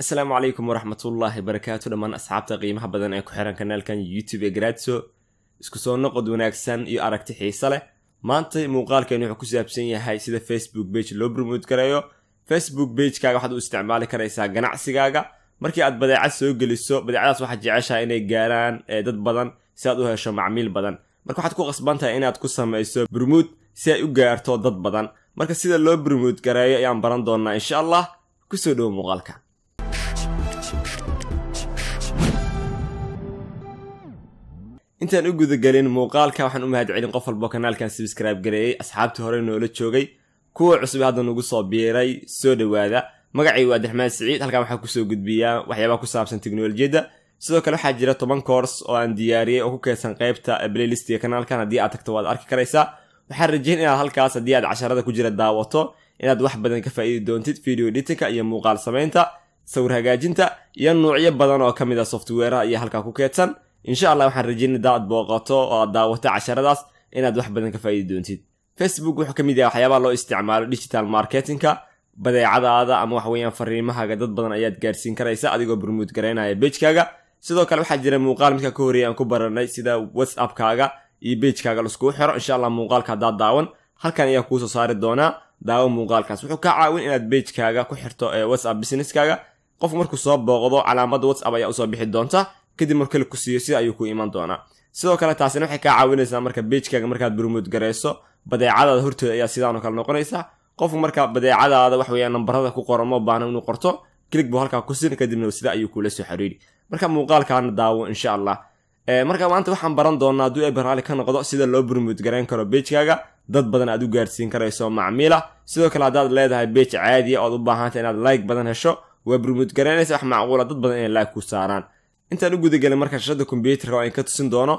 asalaamu calaykum waraxmatullaahi barakaatu dhammaan asxaabta qiimaha badan ee ku xiran kanaalkan youtube ee garaadso isku soo noqod wanaagsan iyo aragti xiise leh. Maanta muuqaalkeen wuxuu ku saabsan yahay sida facebook bage loo bromote gareeyo facebook bagekaaga waxaad u isticmaali karaysaa ganacsigaaga. Markii aad badeecad soo geliso badeecadaas waxaad jeceshaha inay gaaraan dad badan si aad u hesho macmiil badan. Marka waxaad ku qasban tahay inaad ku samayso bromote si ay u gaarto dad badan. Marka sida loo bromote gareeyo ayaan baran doonaa insha allah ku soo dhowo muuqaalka intaan u gudagelin muuqaalka waxaan u mahad celin qof walbo kanaalkan sabscribe gareeyey asxaabtii hore noola joogay kuwa cusub hadda nagu soo biiray soo dhowaada. Magacaygu waa dixmaan siciid halkan waxaa ku soo gudbiyaa waxyaabaha ku saabsan teknolojiyadda. Sidoo kale waxaa jira toban koors oo aan diyaariyey oo ku keedsan qaybta playlistiga kanaalkan haddii aad tagto waad arki karaysaa waxaan rajeyn inaad halkaas haddii aad casharada ku jira daawato inaad wax badan ka faa'iidi doontid video editinka iyo muuqaal samaynta sawir hagaajinta iyo nuucyo badan oo ka mid a softwareha iyo halkaa ku keedsan insha allah waxaan rajeynay da aad booqato oo aad daawato casharadaas inaad wax badan ka faa'iidi doontid. Facebook wuxuu ka mid yahay waxyaabaha loo isticmaalo digital marketingka badeecadaada ama wax weeyaan fariimahaaga. Dad badan ayaad gaarsiin karaysa adigoo bromote garaynaya bejkaaga sidoo kale waxaa jira muuqaal midka ka horreeyay aan ku baranay sida whatsappkaaga iyo bejkaaga laiskugu xiro. Insha allah muuqaalka haddaad daawan halkan ayaa kuusoo saari doonaa daawo muuqaalkaas. Wuxuu kaa caawin inaad bejkaaga ku xirto whatsapp businesskaaga. Qofku markuu soo booqdo calaamadda whatsapp ayaa u soo bixi doonta kadib markale ku siiyo sida ayuu ku iman doonaa. Sidoo kale taasina waxay kaa caawinaysaa marka bejkaaga markaad bromote garayso badeecadaada hortooda ayaa sidaanoo kale noqonaysa qofku marka badeecadaada wax weeyaan nambarada ku qoran ma baana inuu qorto kilig buu halkaa ku sin kadibna sida ayuu kula soo xiriiri. Marka muuqaalkaana daawo insha allah. Marka maanta waxaan baran doonaa hadduu eberali ka noqdo sida loo bromote garayn karo bejkaaga dad badan aad u gaarsiin karayso macmiila. Sidoo kale haddaad leedahay bej caadiya ood u baahantay inaad like badan hesho waa bromote garaynaysa wax macquula dad badan inay like ku saaraan intaan u gudagelin marka shashada kombyuutarka oo aan ka tusin doono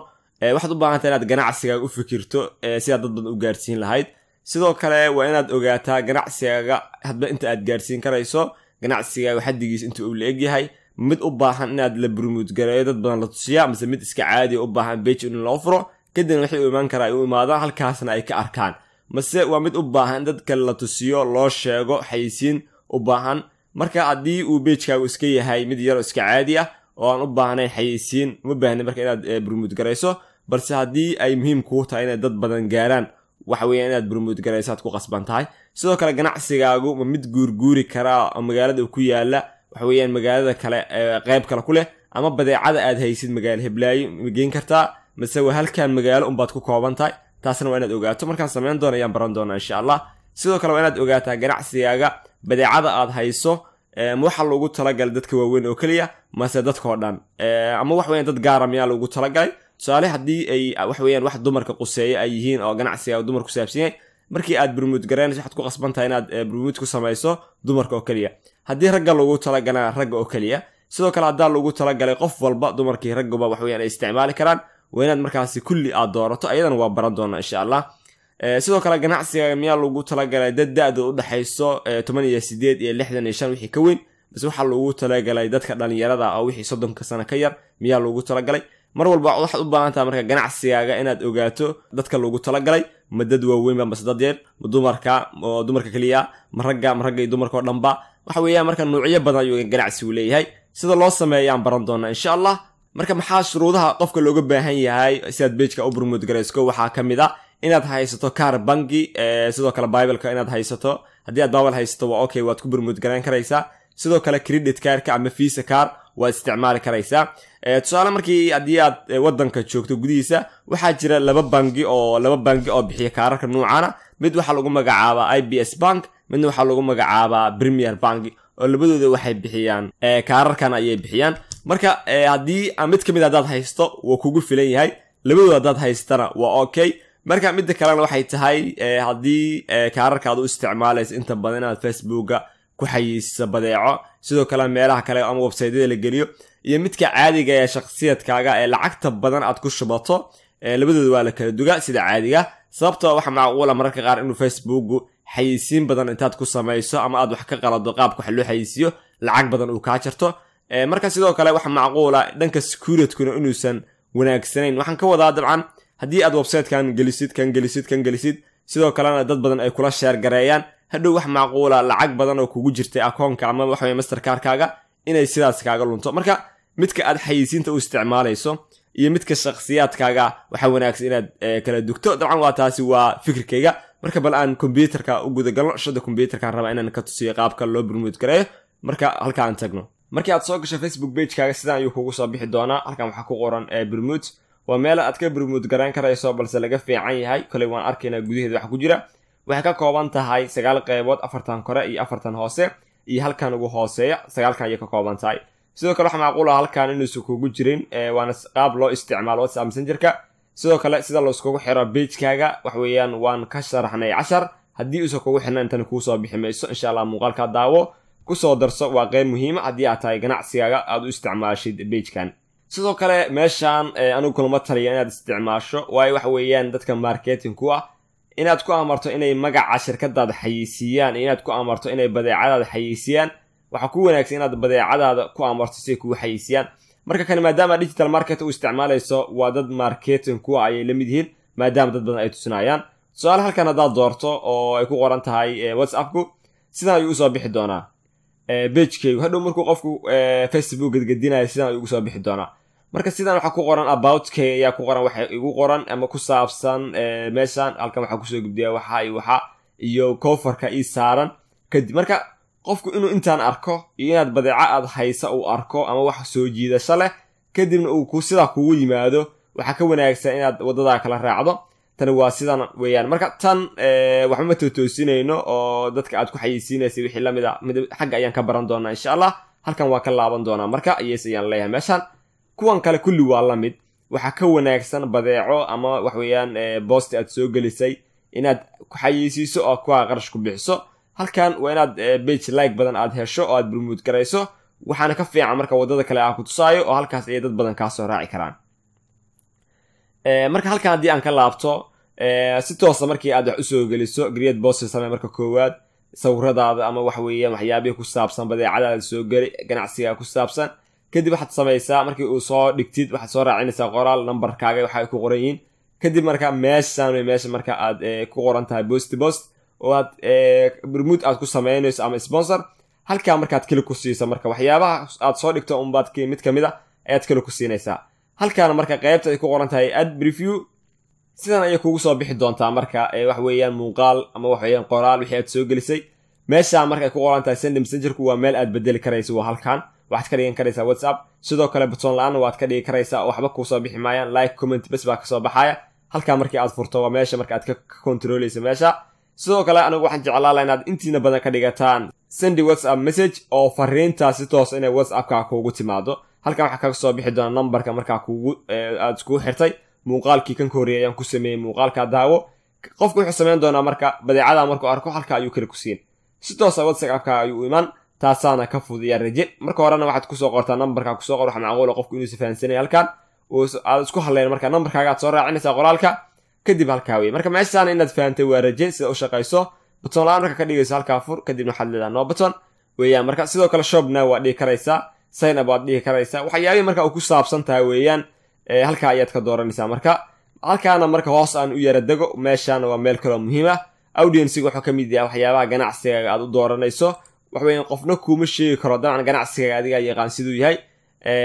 waxaad u baahantay inaad ganacsigaaga u fikirto sidaad dad badan u gaarsiin lahayd. Sidoo kale waa inaad ogaataa ganacsigaaga hadba inta aad gaarsiin karayso ganacsigaaga xaddigiis inta uu la egyahay mid u baahan inaad la bromote gareeyo dad badan la tusiya mise mid iska caadiya u baahan bej in loo furo kadibna waxay u imaan karaa ay u imaadaan halkaasna ay ka arkaan. Mase waa mid u baahan dadka la tusiyo loo sheego xayisiin u baahan. Marka haddii uu bejkaagu iska yahay mid yaroo iska caadi ah oo aan u baahnayn xayisiin uma baahna marka inaad bromote garayso. Balse haddii ay muhiim kuu tahay inay dad badan gaaraan waxa weeya inaad bromote garayso aad ku qasban tahay. Sidoo kale ganacsigaagu ma mid guurguuri karaa oo magaalada ku yaalla waxa weeyaan magaalada kale qayb kale ku leh. Ama badeecada aad haysid magaalo heblaayo ma geen kartaa. Mase waa halkan magaalo unbaad ku kooban tahay. Taasna waa inaad ogaato. Markaan samayn doona ayaan baran doonaa insha allah. Sidoo kale waa inaad ogaataa ganacsigaaga badeecada aad hayso. Ma waxaa loogu talagalay dadka waaweyn oo keliya mase dadkao dhan. Ama wax weyan dad gaara miyaa loogu talagalay. Tusaale haddii ay wax weeyaan wax dumarka quseeya ay yihiin oo ganacsiga dumar ku saabsan yahay markii aad bromote garaynayso waxaad ku qasban tahay inaad bromote ku samayso dumarka oo keliya haddii ragga loogu talagalana ragga oo keliya sidoo kale haddaa loogu talagalay qof walba dumarkii ragguba wax weeyaan ay isticmaali karaan waa inaad markaasi kulli aad doorato ayadana waa baran doonaa insha allah. Sidoo kale ganacsiga miyaa loogu talagalay dad da-da u dhexayso toban iyo sideed iyo lixdan iyo shan wixii ka weyn base waxaa loogu talagalay dadka dhalinyarada oo wixii soddonka sano ka yar miyaa loogu talagalay. Mar walba waxaad u baahan taha marka ganacsigaaga inaad ogaato dadka loogu talagalay. Ma dad waaweynba mase dad yar ma dumarka oo dumarka keliya ma ragga ma ragga iyo dumarka oo dhanba waxa weeyaan marka nuucyo badan ayuu ganacsigu leeyahay. Sida loo sameeyaan baran doonaa insha allah. Marka maxaa shuruudaha qofka looga baahan yahay sidaad bejka u bromote garaysko waxaa ka mid a inaad haysato kaar bangi sidoo kale bibleka inaad haysato. Haddii aad bible haysato waa okay waad ku bromote garayn karaysaa sidoo kale credit kaarka ama visa kaar waad isticmaali karaysaa tusaale markii haddii aad wadanka joogto gudihiisa waxaa jira laba bangi oo laba bangi oo bixiya kaararka nuucana mid waxaa lagu magacaabaa i b s bank midna waxaa lagu magacaabaa premier banki oo labadooda waxay bixiyaan kaararkan ayay bixiyaan. Marka haddii mid ka mid haddaad haysto waa kugu filan yahay labadooda haddaad haystana waa okay. Marka midda kalena waxay tahay haddii kaararka aad u isticmaalaysa inta badan inaad facebooka ku xayiiso badeeco. Sidoo kale meelaha kale ama websaytyada la geliyo iyo midka caadiga ee shakhsiyadkaaga ee lacagta badan aad ku shubato labadooda waa la kala duga sida caadiga. Sababtoo waxa macquula mararka qaar inuu facebooku xayisiin badan intaad ku samayso ama aad wax ka qalado qaabka wax loo xayisiiyo lacag badan uu kaa jarto. Marka sidoo kale waxa macquula dhanka securitkuna inuusan wanaagsanayn. Waxaan ka wadaa dabcan haddii aad websitekan gelisid kan gelisid kan gelisid sidoo kalena dad badan ay kula sheer gareeyaan hadhow wax macquula lacag badan oo kugu jirtay akoonka ama waxaweye masterkarkaaga inay sidaas kaaga lunto. Marka midka aad xayisiinta u isticmaalayso iyo midka shakhsiyaadkaaga waxaa wanaagsan inaad kala dugto. Dabcan waa taasi waa fikirkayga. Marka bal aan kombyuutarka u gudagalno shada kombyuutarkaan rabaa inaan ka tusiyo qaabka loo bermuud gareeyo. Marka halka aan tagno. Markii aad soo gasho facebook bagekaaga sidaan ayuu kugu soo bixi doonaa. Halkan waxaa ku qoran bermuud waa meel aad ka bermuud garayn karayso balse laga fiican yahay. Koley waan arkaynaa gudaheeda waxa ku jira waxay ka kooban tahay sagaal qeybood afartan kore iyo afartan hoose iyo halkan ugu hooseeya sagaalkan ayay ka kooban tahay. Sidoo kale waxaa macquul ah halkan inuusan kugu jirin waana qaab loo isticmaalo whatsapp messengerka sidoo kale sida laiskugu xiro bagekaaga waxweeyaan waan ka sharaxnay cashar. Haddii uusan kugu xirna intani kuu soo bixi mayso. Insha allah muuqaalkaa daawo ku soo darso waa qeyb muhiima haddii aad tahay ganacsigaaga aad u isticmaashid bagekan sidoo kale meeshaan anigu kulama taliya inaad isticmaasho waayo waxa weeyaan dadka marketingku ah inaad ku amarto inay magaca shirkadaada xayeysiiyaan iyo inaad ku amarto inay badeecadaada xayeysiiyaan waxaa ku wanaagsan inaad badeecadaada ku amarto si ay kugu xayeysiiyaan. Marka kani maadaama digital market u isticmaalayso waa dad marketing kuwa ayay la mid yihiin maadaama dad badan ay tusinayaan. Su'aal halkan haddaad doorto oo ay ku qoran tahay whatsappku sidan ayuu u soo bixi doonaa. Bagekeygu hadhow markuu qofku facebook gadgadinayo sidan ayuu ugu soo bixi doonaa marka sidan waxaa ku qoran aboutkay ayaa ku qoran waxa igu qoran ama ku saabsan meeshan halkan waxaa ku soo gudbiya waxa iyo waxa iyo kofarka ii saaran. Kadib marka qofku inuu intaan arko iyo inaad badeeco aad haysa uu arko ama wax soo jiidasho leh kadibna uu sidaa kugu yimaado waxaa ka wanaagsan inaad waddadaa kala raacdo. Tani waa sidan weeyaan. Marka tan waxba ma tootoosinayno oo dadka aad ku xayeysiinaysa wixii la mid a xagga ayaan ka baran doonaa insha allah. Halkan waa ka laaban doonaa marka yes ayaan leeyahay. Meeshaan kuwan kale kulli waa la mid. Waxaa ka wanaagsan badeeco ama waxweeyaan boosti aad soo gelisay inaad ku xayeysiiso oo kuwa qarash ku bixiso halkan waa inaad bage like badan aad hesho oo aad burmuud garayso. Waxaana ka fiican marka waddada kale aan ku tusaayo oo halkaas ayay dad badan kaa soo raaci karaan. Marka halkan haddii aan ka laabto si toosa markii aad wax u soo geliso griyad boosti samee marka koowaad sawiradaada ama wax weeyaan waxyaabihii ku saabsan badeecadaada soo geli ganacsiga ku saabsan kadib waxaad samaysaa markii uu soo dhigtid waxaad soo raacinaysaa qoraal nambarkaaga waxa ay ku qoran yihiin kadib marka meeshaan meesha marka aad ku qoran tahay bosti bost oo aad bermuud aad ku samaynayso ama sponsor. Halkaa markaad keli ku siisa marka waxyaabaha aad soo dhigto unbaad mid ka mid a ayaad keli ku siinaysaa. Halkaana marka qaybta ay ku qoran tahay ad review sidan ayay kugu soo bixi doontaa marka wax weeyaan muuqaal ama wax weeyaan qoraal wixii aad soo gelisay. Meeshaa marka ay ku qoran tahay send messengerku waa meel aad bedeli karayso waa halkan waxaad ka dhigan karaysaa whatsapp. Sidoo kale buton la'aanna waad ka dhigi karaysaa waxba kuusoo bixi maayaan. Like comment bes baa ka soo baxaya halkaa markii aad furto waa meesha marka aad ka kontrooleysa meesha. Sidoo kale anigu waxaan jeclaala inaad intiina badan ka dhigataan. Sendi whatsapp message oo fariintaa si toos inay whatsappka kuugu timaado. Halkan waxaa kaga soo bixi doona numberka markaa kuugu aad iskugu xirtay. Muuqaalkii kan ka horreeyay ayaan ku sameeyey muuqaalka daawo. Qofku wuxuu samayn doonaa marka badeecada markuu arko halka ayuu keli ku siin. Si toosa whatsappka ayuu iman taasaana ka fudiya raje. Marka horena waxaad ku soo qortaa nambarka ku soo qor waxa macquula qofku inuusa fahansanaya halkan aad isku hadleen marka nambarkaaga aad soo raacinaysaa qoraalka kadib halkaa wey marka meeshaan inaad fahantay waa raje sida u shaqayso buton la'aan marka ka dhigayso halkaa fur kadibna waxaad leedaha no buton weeyaan marka sidoo kale shopna waad dhigi karaysaa up waad dhigi karaysaa. Waxyaabihii marka uu ku saabsan tahay weeyaan halkaa ayaad ka dooranaysaa. Marka halkaana marka hoos aan u yara dego meeshaana waa meel kaloo muhiim ah audienciga wuxuu ka mid yahay waxyaabaha ganacsigaaga aad u dooranayso waxweyan qofna kuuma sheegi karo. Dabcan ganacsigaaga adigaa yaqaan siduu yahay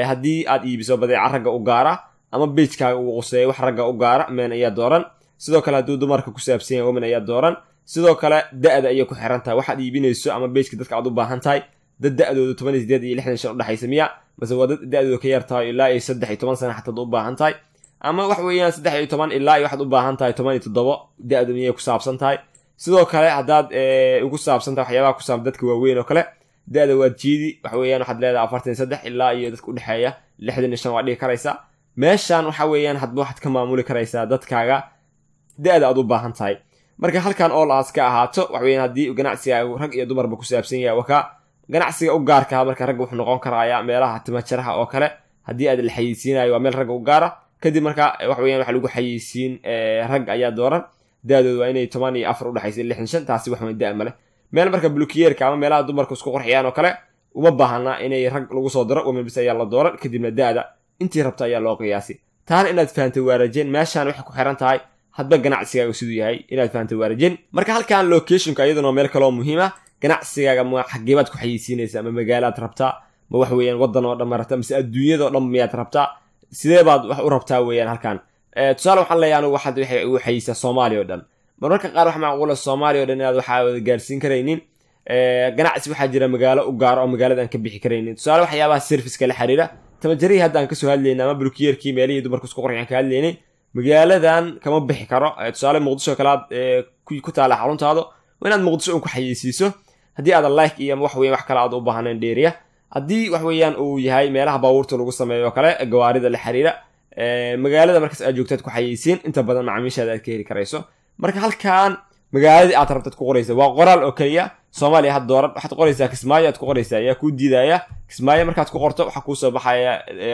haddii aad iibiso badeeca ragga u gaara ama beijkaaga uu quseeyo wax ragga u gaara meen ayaa dooran. Sidoo kale hadduu dumarka ku saabsan yahay women ayaa dooran. Sidoo kale da-da ayay ku xiran tahay. Waxaad iibinayso ama beijka dadka aad u baahan tahay dad da-dooda toban sideed iyo lixdan shan udhexaysa miya mase waa dad da-dooda ka yar ilaa iyo saddex iyo toban sana xataad u baahan tahay. Ama wax weeyaan saddex iyo toban ilaa iyo waxaad u baahan tahay toban iyo toddobo da-du miyay ku saabsan tahay sidoo kale haddaad ugu saabsan tahay waxyaabaha ku saabsan dadka waaweyn oo kale da-da waad jiidi. Waxa weeyaan waxaad leedahay afartan saddex ilaa iyo dadka udhexeeya lixdan iyo shan waad dhigi karaysaa meeshan waxa weeyaan hadba waxaad ka maamuli karaysaa dadkaaga. Da-da aad u baahan tahay. Marka halkan oo laas ka ahaato waxa weeyaan haddii ganacsigaagu rag iyo dumarba ku saabsan yahay waka ganacsiga u gaarkaa marka ragga wuxuu noqon karayaa meelaha timajaraha oo kale haddii aad la xayeysiinayo waa meel ragga u gaara. Kadib marka waxa weeyaan waxa lagu xayeysiin rag ayaa dooran da-dooda waa inay toban iyo afar udhexaysa lixdan shan taasi wax weyn da- male meel marka bulukiyeerka ama meelaha dumarka isku qurxiyaan oo kale uma baahna inay rag lagu soo daro women bis ayaa la dooran kadibna da-da intii rabta ayaa loo qiyaasi. Taana inaad fahantay waa rajeen meeshaan waxay ku xiran tahay hadba ganacsigaaga siduu yahay inaad fahantay waa rajeen marka halkan locationka iyaduna meel kaloo muhiim ah ganacsigaaga ma xageebaad ku xayeysiinaysa ama magaalaad rabtaa ma wax weeyaan waddan oo dhan ma rabtaa mise adduunyada oo dhan miyaad rabtaa sidee baad wax u rabtaa weeyaan halkan tusaale waxaan leeyahay anigu waxaad waxay ugu xayisaa soomaaliya oo dhan. Marmarka qaar wax macquula soomaaliya o dhan inaad waxaa gaarsiin karaynin. Ganacsi waxaa jira magaalo u gaaro oo magaalada aan ka bixi karaynin. Tusaale waxyaabaha serviceka la xiriira. Tamajarihii hadda aan ka soo hadlayna ama bulkiyerkii meelihii dumarka isku qorxan ka hadlaynay magaaladan kama bixi karo. Tusaale muqdisho kale aad ku taala xaruntaado waa inaad muqdisho un ku xayeysiiso haddii aadan like iyo wax weyan wax kale aad u baahnayn dheeriya. Haddii wax weeyaan uu yahay meelaha baabuurta lagu sameeyo kale gawaarida la xiriira magaalada markaas aad joogtaad ku xayeysiin inta badan macaamiishaada aad ka heli karayso. Marka halkan magaaladii aad rabtaad ku qoraysa waa qoraal oo keliya. Soomaaliya had dooran waxaad qoraysaa kismaayo aad ku qoraysaa ayaa kuu diidaya kismaayo markaad ku qorto waxaa kuusoo baxaya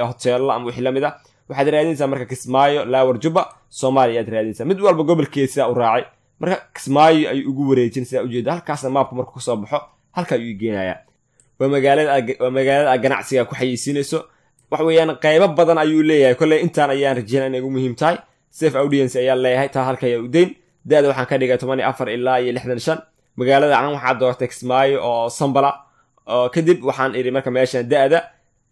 hoteello ama wixii la mid a waxaad raadinaysaa marka kismaayo laawar jubba soomaaliya ayaad raadinaysaa. Mid walba gobolkeed sidaa u raacay. Marka kismaayo ayuu ugu wareejin sidaa ujeeda halkaasna maabka markuu ka soo baxo halka ayuu geenayaa. Waa magaalada aad ganacsiga ku xayeysiinayso wax weeyaan qaybo badan ayuu leeyahay. Kolley intaan ayaan rajeynaa inay ugu muhiim tahay safe audience ayaan leeyahay. Taa halka ayaa u dayn da-da waxaan ka dhigay toban iyo afar ilaa iyo lixdan shan. Magaalada can waxaa doortay kismaayo oo sambala. Oo kadib waxaan idhi marka meeshan da-da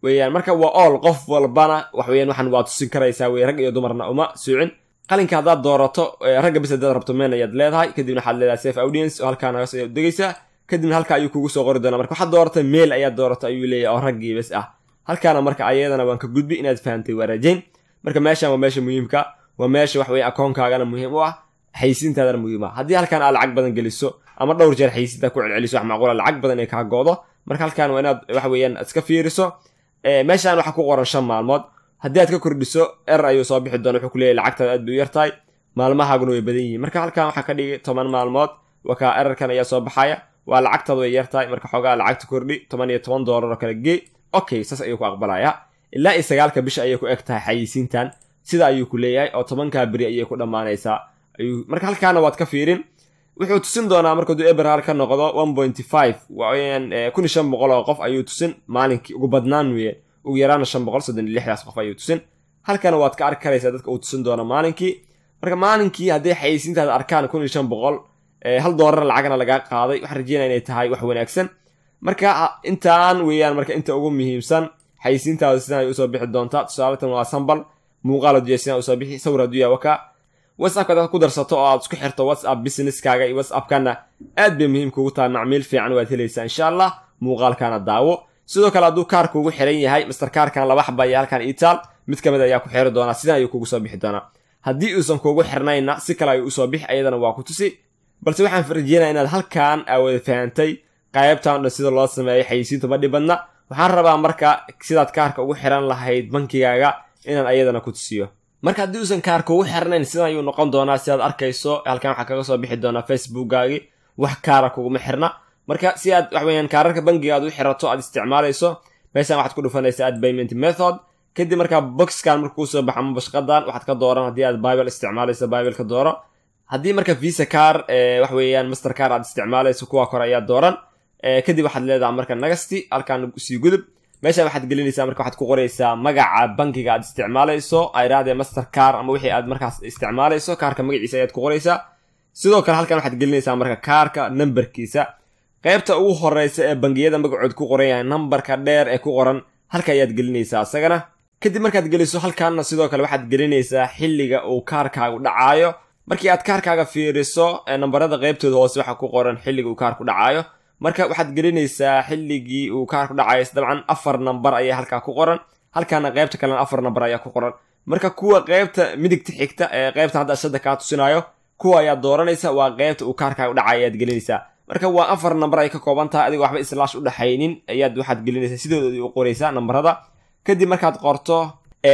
weeyaan marka waa ool qof walbana wax weeyaan waxaan waa tusin karaysaa wey rag iyo dumarna uma suucin. Qalinka haddaad doorato ragga bis haddaad rabto meen ayaad leedahay. Kadibna waxaad leedahay safe audience oo halkaa nagas ayaad degaysaa. Kadibna halka ayuu kugu soo qori doonaa. Marka waxaad dooratay meel ayaad dooratay ayuu leeyahay oo raggii bes ah halkaana marka ayadana waan ka gudbi inaad fahamtay waa rajayn marka meeshan waa meesha muhiimka waa meesha wax akoonkaagana muhiim u ah xaysiintaadana muhiim ah. Haddii halkan aad lacag badan geliso ama dhowr jeer xaysiintaad ku celceliso wax macquula lacag badan ay kaa goodo marka halkan waa inaad waxa weeyaan iska fiiriso. Meeshan waxaa ku qoran shan maalmood. Haddii aad ka kordhiso er ayuu soo bixi doona wuxuu ku leeyahy lacagtaada aad bay u yartahay. Maalmahaaguna way badan yihiin. Marka halkan waxaa ka dhigay toban maalmood wakaa erarkan ayaa soo baxaya. Waa lacagtaada way yartahay. Marka xoogaa lacagta kordhi toban iyo toban doolar oo kale gee okay saas ayuu ku aqbalaya. Ilaa iyo sagaalka bisha ayay ku eg tahay xayisiintan sida ayuu ku leeyahay oo tobankaa beri ayay ku dhammaanaysaa ayuu marka halkaana waad ka fiirin wuxuu tusin doonaa marka duu eberhal ka noqdo one pointy five. Wayaan kun iyo shan boqol oo qof ayuu tusin. Maalinkii ugu badnaan weeyaan ugu yaraana shan boqol soddon lixdaas qof ayuu tusin. Halkana waad ka arki karaysaa dadka uu tusin doono maalinkii. Marka maalinkii hadday xayisiintaada arkaan kun iyo shan boqol hal doolar lacagna lagaa qaaday waxaan rajeynaya inay tahay wax wanaagsan marka intaan weeyaan marka inta ugu muhiimsan xayisiintaada sidan ay u soo bixi doontaa. Tusaalatan waa sambal muuqaal adiya sidan u soo bixi sawir adduuya waka. Whatsappka dad ku darsato oo aad isku xirto whatsapp businesskaaga iyo whatsappkana aad bay muhiim kugu tahay. Macmiil fiican waad helaysaa insha allah muuqaalkana daawo. Sidoo kale hadduu kaar kuugu xiran yahay master kaarkan laba xaba iyo halkan itaal mid ka mid ayaa ku xiri doonaa. Sidan ayuu kugu soo bixi doonaa. Haddii uusan kuugu xirnayna si kale ayuu u soo bixi ayadana waa ku tusi. Balse waxaan rajeynaya inaad halkan aa wada fahantay qaybtan dhan sida loo sameeyo xayisiinta ma dhibadna waxaan rabaa marka sidaad kaarka ugu xiran lahayd bankigaaga inaan ayadana ku tusiyo. Marka haddii uusan kaarka ugu xirnayn sidan ayuu noqon doonaa sidaad arkayso halkan waxaa kaga soo bixi doonaa facebookgaagii wax kaara kuguma xirna. Marka si aad waxweyaan kaararka bangiga aad u xirato aad isticmaalayso meeshan waxaad ku dhufanaysaa ad payment method. Kadib markaa boxkan marka kuu soo baxo ama bashqadan waxaad ka dooran haddii aad bible isticmaalayso bible ka dooro. Haddii marka visa car wax weeyaan master car aad isticmaalayso kuwa kore ayaa dooran kadib waxaad leedahay marka nagasti halkan sii gudub. Meeshan waxaad gelinaysaa marka waxaad ku qoraysaa magaca bankiga aad isticmaalayso ayrahdee master car ama wixii aad markaas isticmaalayso kaarka magaciisa ayaad ku qoraysaa. Sidoo kale halkan waxaad gelinaysaa marka kaarka nambarkiisa. Qaybta ugu horeysa ee bangiyada magacood ku qoran yahay nambarka dheer ee ku qoran halka ayaad gelinaysaa isagana kadib markaad geliso halkanna sidoo kale waxaad gelinaysaa xilliga uu kaarkaagu dhacaayo. Markii aad kaarkaaga fiiriso nambarada qaybtooda hoose waxaa ku qoran xilliga uu kaarku dhacaayo marka waxaad gelinaysaa xilligii uu kaarku dhacayo dabcan afar nambar ayaa halkaa ku qoran. Halkaana qaybta kalena afar nambar ayaa ku qoran. Marka kuwa qaybta midigta xigta ee qaybta hadda ashada kaa tusinayo kuwa ayaad dooranaysa waa qaybta uu kaarkaaga dhacaya ayaad gelinaysaa. Marka waa afar nambar ay ka kooban tahay adigoo waxba islaash u dhexaynin ayaad waxaad gelinaysaa sidoodii u qoraysaa nambarada. Kadib markaad qorto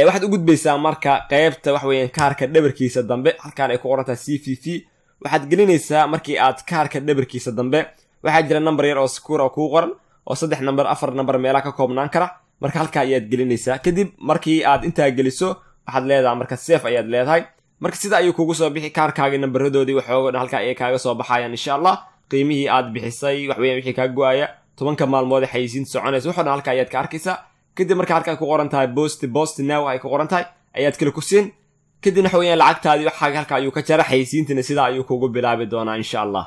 waxaad u gudbaysaa marka qaybta wax weeyaan kaarka dhabarkiisa dambe halkaan ay ku qoran tahay c v v. Waxaad gelinaysaa markii aad kaarka dhabarkiisa dambe waxaa jira nambar yar oo sikuur oo kuu qoran oo saddex nambar afar nambar meelaha ka koobnaan kara. Marka halkaa ayaad gelinaysaa. Kadib markii aad intaa geliso waxaad leedahay marka seef ayaad leedahay. Marka sida ayuu kugu soo bixi kaarkaagii nambaradoodii waxooga dhan halkaa ayay kaaga soo baxayaan insha allah. Qiimihii aad bixisay wax weeyaan wixii kaa go'aya tobanka maalmood xayisiinta soconaysa waxoo dhan halka ayaad ka arkaysaa. Kadib marka halka ay ku qoran tahay bosti bosti now ay ku qoran tahay ayaad kale ku siin. Kadib waxa weeyaan lacagtaadii waxaaga halka ayuu ka jara xayisiintana sidaa ayuu kugu bilaabi doonaa insha allah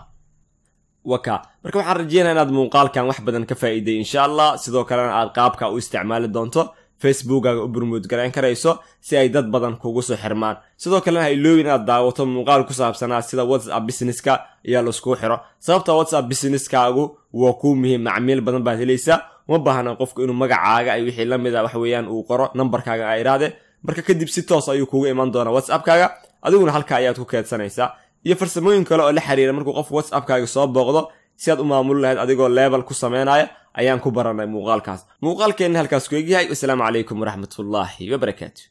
waka. Marka waxaan rajeynaya inaad muuqaalkan wax badan ka faa'iiday insha allah sidoo kalena aad qaabka u isticmaali doonto facebookaga u burmuud garayn karayso si ay dad badan kugu soo xirmaan. Sidoo kalena ha iloobin inaad daawato muuqaal ku saabsanaa sida whatsapp businesska ayaa laiskugu xiro. Sababta whatsapp businesskaagu waa kuu muhiim macmiil badan baad helaysaa uma baahna qofku inuu magacaaga ay wixii la mid a wax weeyaan uu qoro nambarkaaga a idhaade marka kadib si toos ayuu kugu iman doonaa whatsappkaaga. Adiguna halka ayaad ku keedsanaysaa iyo farsamooyin kale oo la xiriira markuu qof whatsappkaaga soo booqdo si aad u maamuli lahayd adigoo leebel ku samaynaya ayaan ku baranay muuqaalkaas. Muuqaalkeenna halkaas ku egyahay wasalaamu calaykum waraxmatullaahi wabarakaatu